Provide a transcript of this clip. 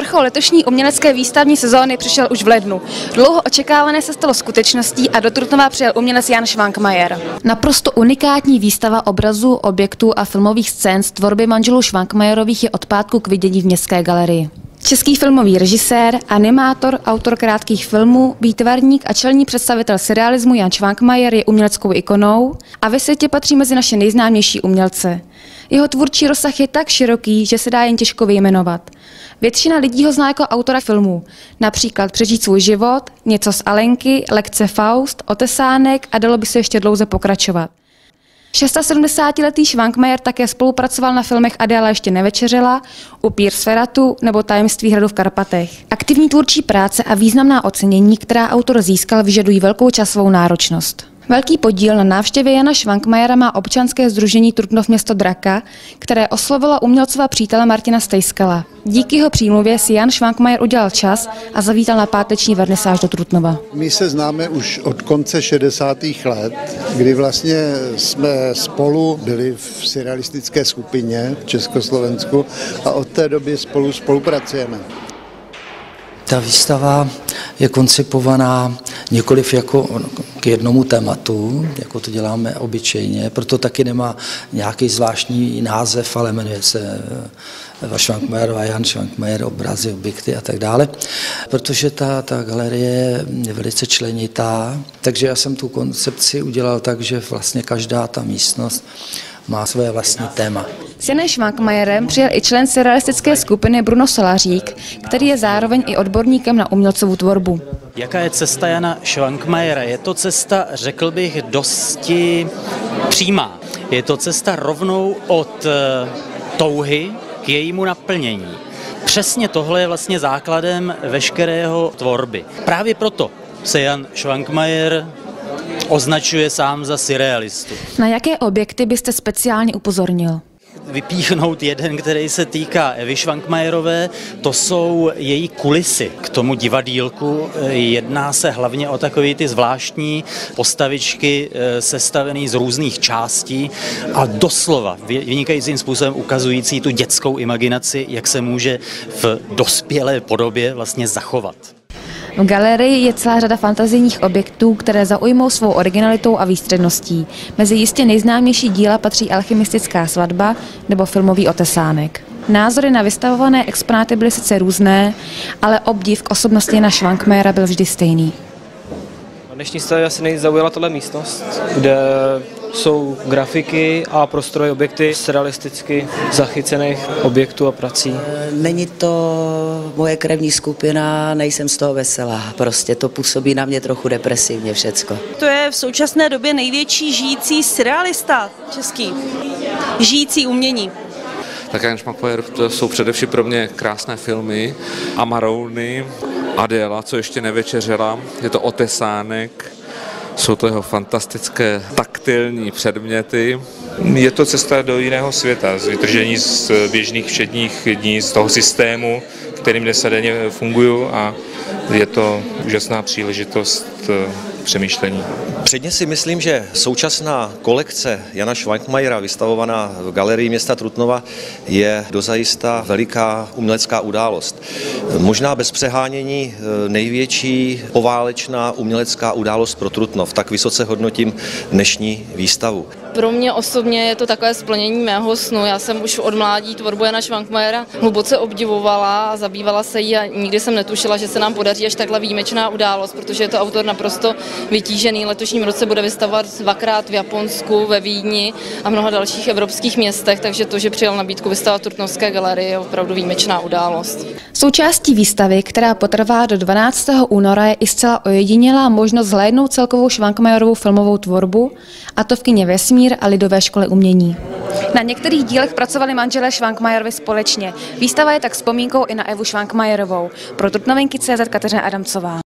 Vrchol letošní umělecké výstavní sezóny přišel už v lednu. Dlouho očekávané se stalo skutečností a do Trutnova přijel umělec Jan Švankmajer. Naprosto unikátní výstava obrazů, objektů a filmových scén z tvorby manželů Švankmajerových je od pátku k vidění v Městské galerii. Český filmový režisér, animátor, autor krátkých filmů, výtvarník a čelní představitel serialismu Jan Švankmajer je uměleckou ikonou a ve světě patří mezi naše nejznámější umělce. Jeho tvůrčí rozsah je tak široký, že se dá jen těžko vyjmenovat. Většina lidí ho zná jako autora filmů, například Přežít svůj život, Něco z Alenky, Lekce Faust, Otesánek a dalo by se ještě dlouze pokračovat. 76-letý Švankmajer také spolupracoval na filmech Adéla ještě nevečeřela, Upír Sferatu nebo Tajemství hradu v Karpatech. Aktivní tvůrčí práce a významná ocenění, která autor získal, vyžadují velkou časovou náročnost. Velký podíl na návštěvě Jana Švankmajera má občanské združení Trutnov město Draka, které oslovilo umělcova přítele Martina Stejskala. Díky jeho přímluvě si Jan Švankmajer udělal čas a zavítal na páteční vernisáž do Trutnova. My se známe už od konce 60. let, kdy vlastně jsme spolu byli v surrealistické skupině v Československu a od té doby spolu spolupracujeme. Ta výstava je koncipovaná nikoliv jako k jednomu tématu, jako to děláme obyčejně, proto taky nemá nějaký zvláštní název, ale jmenuje se Eva Švankmajerová, Jan Švankmajer, obrazy, objekty a tak dále, protože ta, ta galerie je velice členitá, takže já jsem tu koncepci udělal tak, že vlastně každá ta místnost má své vlastní téma. S Janem Švankmajerem přijel i člen surrealistické skupiny Bruno Solařík, který je zároveň i odborníkem na umělcovou tvorbu. Jaká je cesta Jana Švankmajera? Je to cesta, řekl bych, dosti přímá. Je to cesta rovnou od eh, touhy k jejímu naplnění. Přesně tohle je vlastně základem veškerého tvorby. Právě proto se Jan Švankmajer označuje sám za surrealistu. Na jaké objekty byste speciálně upozornil? Vypíchnout jeden, který se týká Evy Švankmajerové. To jsou její kulisy k tomu divadílku. Jedná se hlavně o takové ty zvláštní postavičky eh, sestavené z různých částí a doslova vynikajícím způsobem ukazující tu dětskou imaginaci, jak se může v dospělé podobě vlastně zachovat. V galerii je celá řada fantazijních objektů, které zaujmou svou originalitou a výstředností. Mezi jistě nejznámější díla patří Alchymistická svatba nebo filmový otesánek. Názory na vystavované exponáty byly sice různé, ale obdiv k osobnosti Jana Švankmajera byl vždy stejný. Dnešní stavě asi nejzaujala tohle místnost, kde jsou grafiky a prostroje objekty surrealisticky zachycených objektů a prací. Není to moje krevní skupina, nejsem z toho veselá. Prostě to působí na mě trochu depresivně všecko. To je v současné době největší žijící surrealista český. Žijící umění. Tak Jan Šmakmajer, to jsou především pro mě krásné filmy. Amarouny, Adéla, co ještě nevečeřela, je to Otesánek, jsou to jeho fantastické taktilní předměty. Je to cesta do jiného světa, z vytržení z běžných všedních dní, z toho systému, kterým dnes denně fungují a je to úžasná příležitost přemýšlení. Předně si myslím, že současná kolekce Jana Schweinkmajera, vystavovaná v galerii města Trutnova, je dozajista veliká umělecká událost. Možná bez přehánění eh, největší poválečná umělecká událost pro Trutnov. Tak vysoce hodnotím dnešní výstavu. Pro mě osobně je to takové splnění mého snu. Já jsem už od mládí tvorbu Jana Švankmajera hluboce obdivovala a zabývala se jí a nikdy jsem netušila, že se nám podaří až takhle výjimečná událost, protože je to autor naprosto vytížený. Letošním roce bude vystavovat dvakrát v Japonsku, ve Vídni a mnoha dalších evropských městech, takže to, že přijal nabídku vystavovat Trutnovské galerie, je opravdu výjimečná událost. Součástí výstavy, která potrvá do 12. února, je i zcela ojedinělá možnost zhlédnout celkovou Švankmajerovou filmovou tvorbu, a to v kině Vesmír a Lidové škole umění. Na některých dílech pracovali manželé Švankmajerovi společně. Výstava je tak vzpomínkou i na Evu Švankmajerovou. Pro Trutnovinky CZ Kateřina Adamcová.